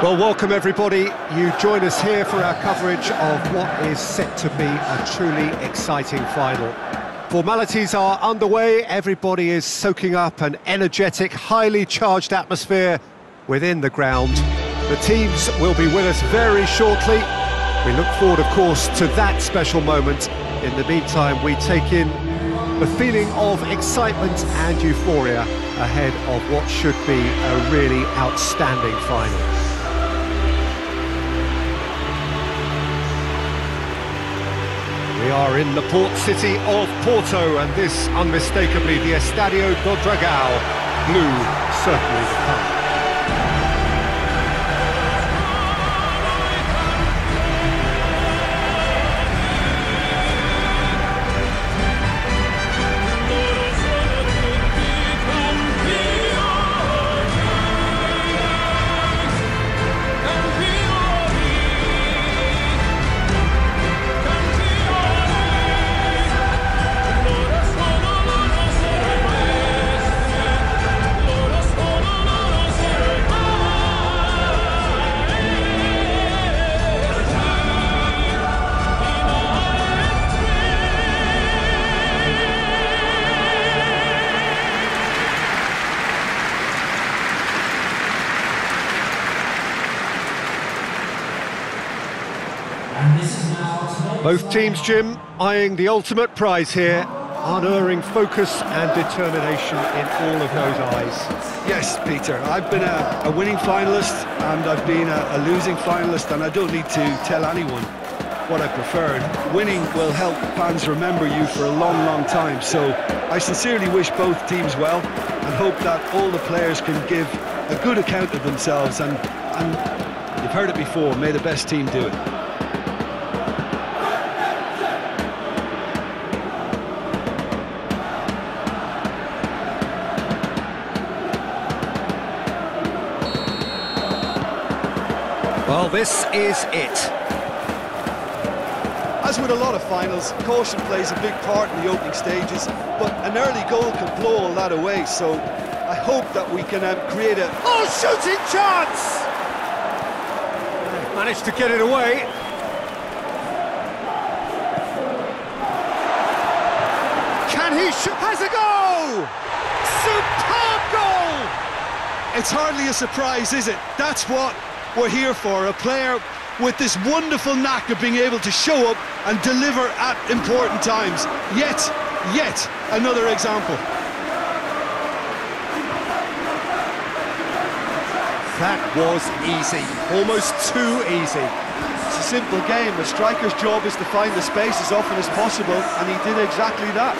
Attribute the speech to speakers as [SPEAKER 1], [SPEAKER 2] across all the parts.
[SPEAKER 1] Well, welcome everybody. You join us here for our coverage of what is set to be a truly exciting final. Formalities are underway, everybody is soaking up an energetic, highly charged atmosphere within the ground. The teams will be with us very shortly. We look forward, of course, to that special moment. In the meantime, we take in the feeling of excitement and euphoria ahead of what should be a really outstanding final. We are in the port city of Porto, and this unmistakably the Estadio do Dragão. Blue, certainly the colour. Both teams, Jim, eyeing the ultimate prize here. Unerring focus and determination in all of those eyes.
[SPEAKER 2] Yes, Peter, I've been a, a winning finalist and I've been a, a losing finalist and I don't need to tell anyone what I preferred. Winning will help fans remember you for a long, long time. So I sincerely wish both teams well and hope that all the players can give a good account of themselves. And, and you've heard it before, may the best team do it.
[SPEAKER 1] Well, this is it.
[SPEAKER 2] As with a lot of finals, caution plays a big part in the opening stages, but an early goal can blow all that away, so I hope that we can um, create a...
[SPEAKER 1] Oh, shooting chance! Managed to get it away. Can he shoot? Has a goal! Superb goal!
[SPEAKER 2] It's hardly a surprise, is it? That's what we're here for, a player with this wonderful knack of being able to show up and deliver at important times. Yet, yet another example.
[SPEAKER 1] That was easy, almost too easy.
[SPEAKER 2] It's a simple game. A striker's job is to find the space as often as possible, and he did exactly that.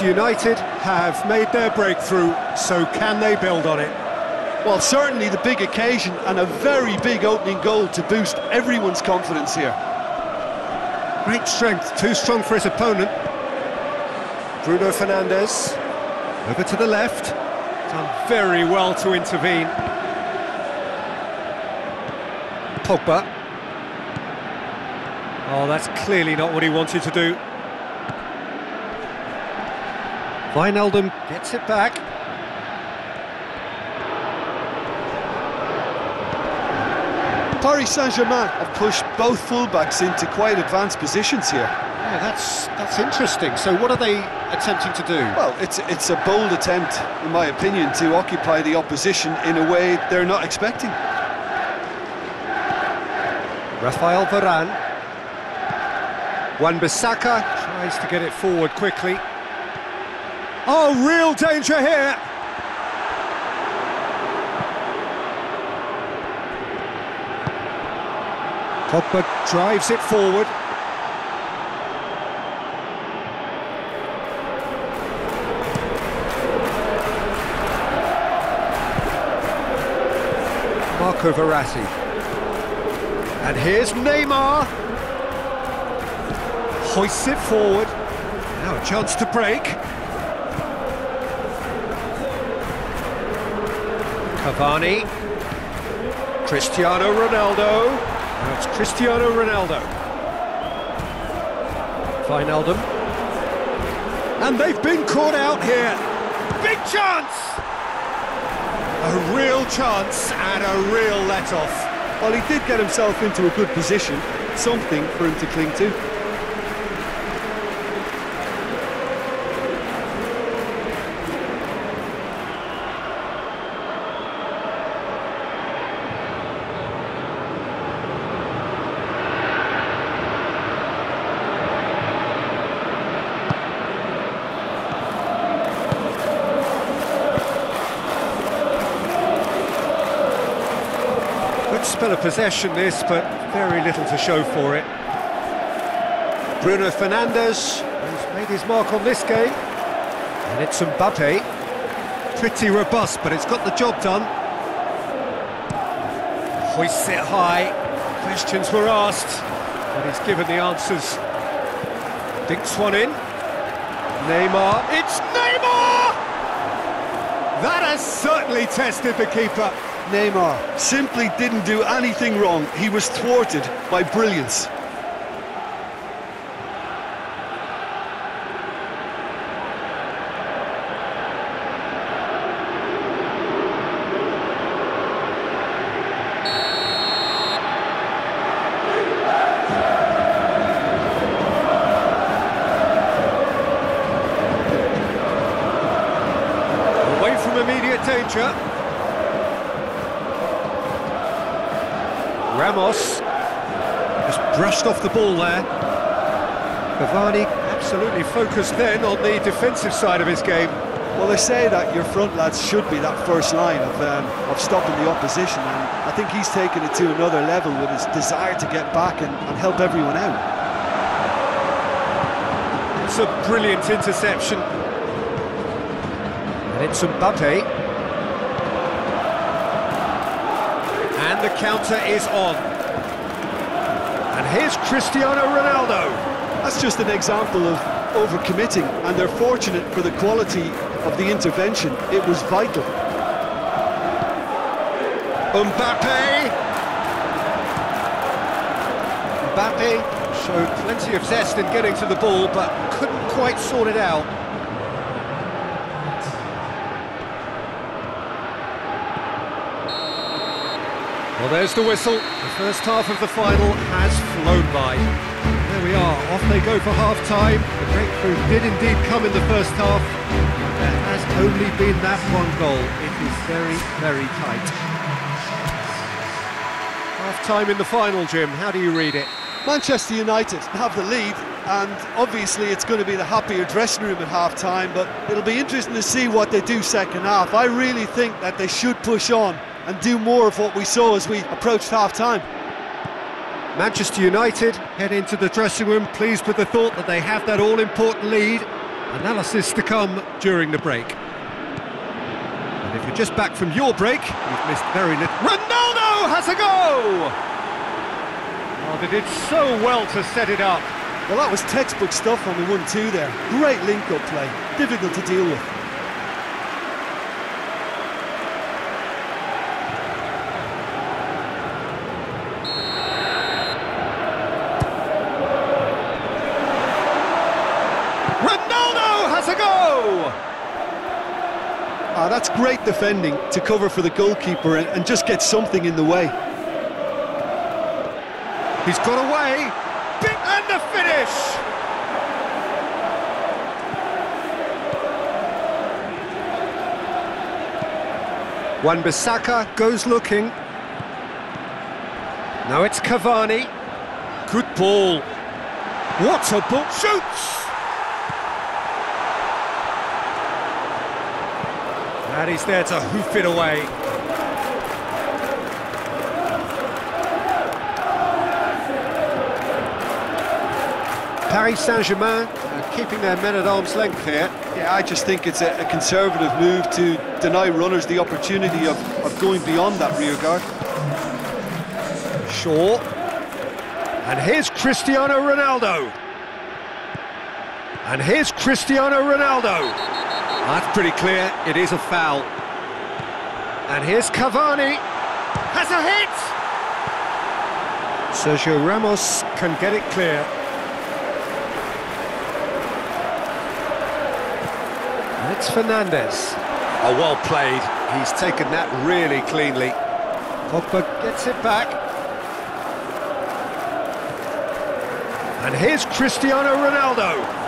[SPEAKER 1] Manchester United have made their breakthrough, so can they build on it?
[SPEAKER 2] Well, certainly the big occasion and a very big opening goal to boost everyone's confidence here.
[SPEAKER 1] Great strength, too strong for his opponent. Bruno Fernandes, over to the left, done very well to intervene. Pogba. Oh, that's clearly not what he wanted to do. Wijnaldum gets it back.
[SPEAKER 2] Paris Saint-Germain have pushed both fullbacks into quite advanced positions here.
[SPEAKER 1] Yeah, that's that's interesting. So what are they attempting to do?
[SPEAKER 2] Well, it's it's a bold attempt, in my opinion, to occupy the opposition in a way they're not expecting.
[SPEAKER 1] Rafael Varane. Wan-Bissaka tries to get it forward quickly. Oh, real danger here. Pogba drives it forward. Marco Verratti. And here's Neymar. Hoists it forward. Now a chance to break. Cavani. Cristiano Ronaldo. Now it's Cristiano Ronaldo. Wijnaldum. And they've been caught out here. Big chance! A real chance and a real let-off.
[SPEAKER 2] Well, he did get himself into a good position, something for him to cling to.
[SPEAKER 1] Spell of possession this, but very little to show for it. Bruno Fernandes has made his mark on this game. And it's Mbappe. Pretty robust, but it's got the job done. Hoists it high. Questions were asked, but he's given the answers. Dinks one in. Neymar. It's Neymar! That has certainly tested the keeper.
[SPEAKER 2] Neymar simply didn't do anything wrong. He was thwarted by brilliance.
[SPEAKER 1] Immediate danger. Ramos just brushed off the ball there. Cavani absolutely focused then on the defensive side of his game.
[SPEAKER 2] Well, they say that your front lads should be that first line of, um, of stopping the opposition, and I think he's taken it to another level with his desire to get back and, and help everyone out.
[SPEAKER 1] It's a brilliant interception. And it's Mbappe. And the counter is on. And here's Cristiano Ronaldo.
[SPEAKER 2] That's just an example of overcommitting, and they're fortunate for the quality of the intervention. It was vital.
[SPEAKER 1] Mbappe. Mbappe showed plenty of zest in getting to the ball, but couldn't quite sort it out. Well, there's the whistle. The first half of the final has flown by. There we are, off they go for half-time. The breakthrough did indeed come in the first half. There has only been that one goal. It is very, very tight. Half-time in the final, Jim. How do you read it?
[SPEAKER 2] Manchester United have the lead, and obviously it's going to be the happier dressing room at half-time, but it'll be interesting to see what they do second half. I really think that they should push on and do more of what we saw as we approached half-time.
[SPEAKER 1] Manchester United head into the dressing room pleased with the thought that they have that all-important lead. Analysis to come during the break. And if you're just back from your break, you've missed very little. Ronaldo has a go! Oh, they did so well to set it up.
[SPEAKER 2] Well, that was textbook stuff on the 1-2 there. Great link-up play, difficult to deal with.
[SPEAKER 1] Ronaldo has a go!
[SPEAKER 2] Ah, that's great defending to cover for the goalkeeper and, and just get something in the way.
[SPEAKER 1] He's got away. Big and the finish. Wan-Bissaka goes looking. Now it's Cavani. Good ball. What a ball. Shoots! And he's there to hoof it away. Paris Saint-Germain uh, keeping their men at arm's length here.
[SPEAKER 2] Yeah, I just think it's a, a conservative move to deny runners the opportunity of, of going beyond that rear guard.
[SPEAKER 1] Shaw. And here's Cristiano Ronaldo. And here's Cristiano Ronaldo. That's pretty clear, it is a foul. And here's Cavani. Has a hit! Sergio Ramos can get it clear. And it's Fernandes. Oh, well played. He's taken that really cleanly. Pogba gets it back. And here's Cristiano Ronaldo.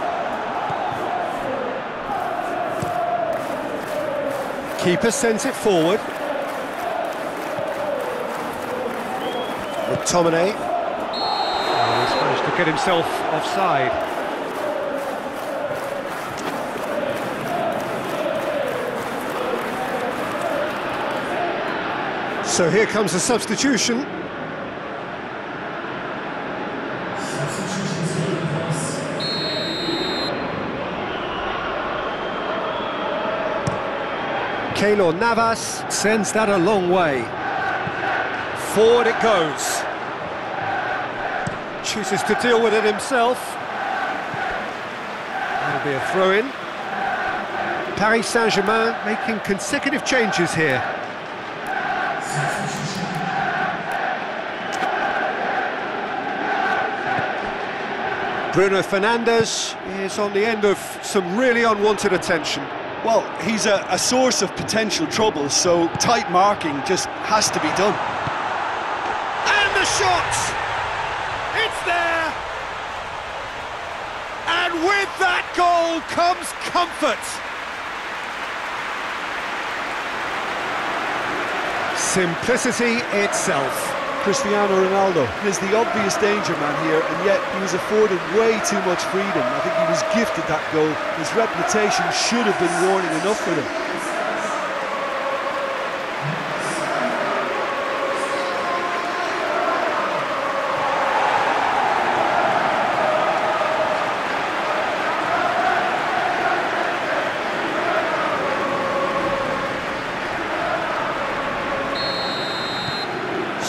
[SPEAKER 1] Keeper sends it forward. McTominay. Oh, he's managed to get himself offside. So here comes a substitution. Keylor Navas sends that a long way. Forward it goes. Chooses to deal with it himself. That'll be a throw-in. Paris Saint-Germain making consecutive changes here. Bruno Fernandes is on the end of some really unwanted attention.
[SPEAKER 2] Well, he's a, a source of potential trouble, so tight marking just has to be done.
[SPEAKER 1] And the shot! It's there! And with that goal comes comfort. Simplicity itself.
[SPEAKER 2] Cristiano Ronaldo is the obvious danger man here, and yet he was afforded way too much freedom. I think he was gifted that goal. His reputation should have been warning enough for him.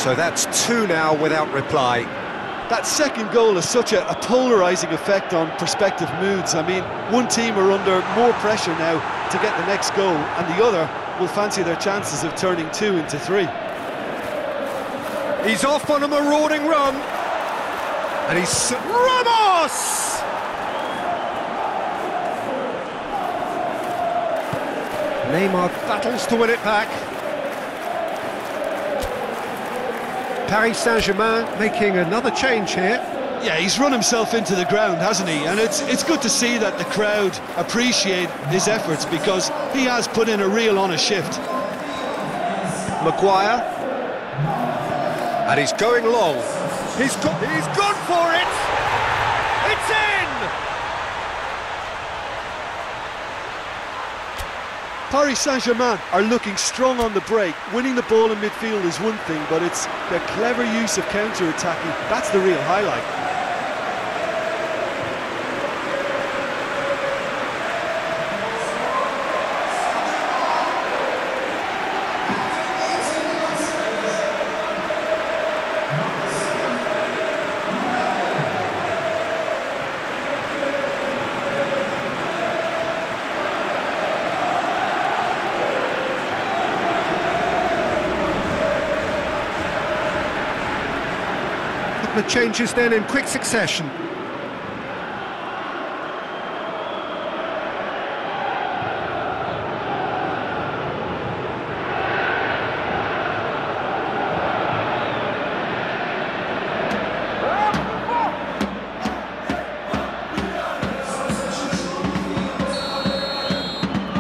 [SPEAKER 1] So that's two now without reply.
[SPEAKER 2] That second goal has such a, a polarising effect on prospective moods. I mean, one team are under more pressure now to get the next goal, and the other will fancy their chances of turning two into three.
[SPEAKER 1] He's off on a marauding run. And he's... Ramos! Neymar battles to win it back. Paris Saint-Germain making another change here.
[SPEAKER 2] Yeah, he's run himself into the ground, hasn't he? And it's it's good to see that the crowd appreciate his efforts because he has put in a real honest shift.
[SPEAKER 1] Maguire. And he's going long. He's, got, he's gone for it! It's in!
[SPEAKER 2] Paris Saint-Germain are looking strong on the break. Winning the ball in midfield is one thing, but it's their clever use of counter-attacking. That's the real highlight.
[SPEAKER 1] Changes then in quick succession.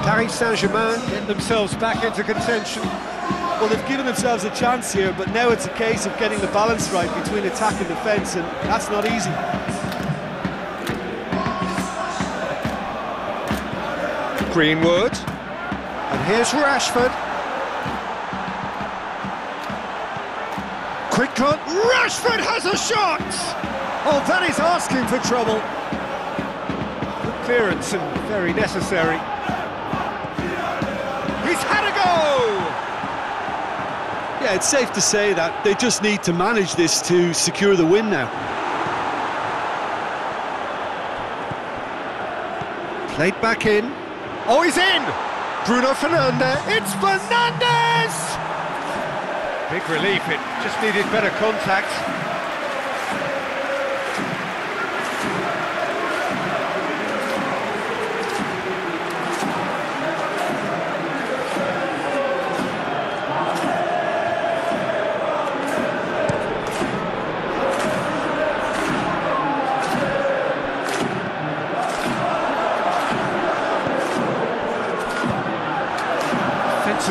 [SPEAKER 1] Paris Saint-Germain get themselves back into contention.
[SPEAKER 2] Well, they've given themselves a chance here, but now it's a case of getting the balance right between attack and defence, and that's not easy.
[SPEAKER 1] Greenwood. And here's Rashford. Quick cut. Rashford has a shot! Oh, that is asking for trouble. Good clearance and very necessary. He's had a go!
[SPEAKER 2] Yeah, it's safe to say that they just need to manage this to secure the win now.
[SPEAKER 1] Played back in. Oh, he's in! Bruno Fernandes. It's Fernandes! Big relief. It just needed better contact.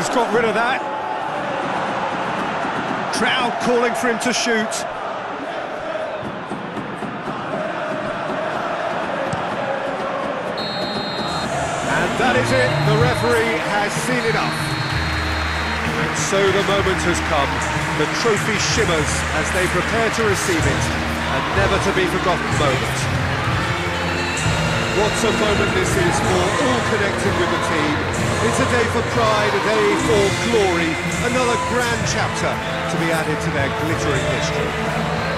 [SPEAKER 1] Has got rid of that. Crowd calling for him to shoot. And that is it. The referee has seen it up. And so the moment has come. The trophy shimmers as they prepare to receive it. A never to be forgotten moment. What a moment this is for all connected with the team. It's a day for pride, a day for glory, another grand chapter to be added to their glittering history.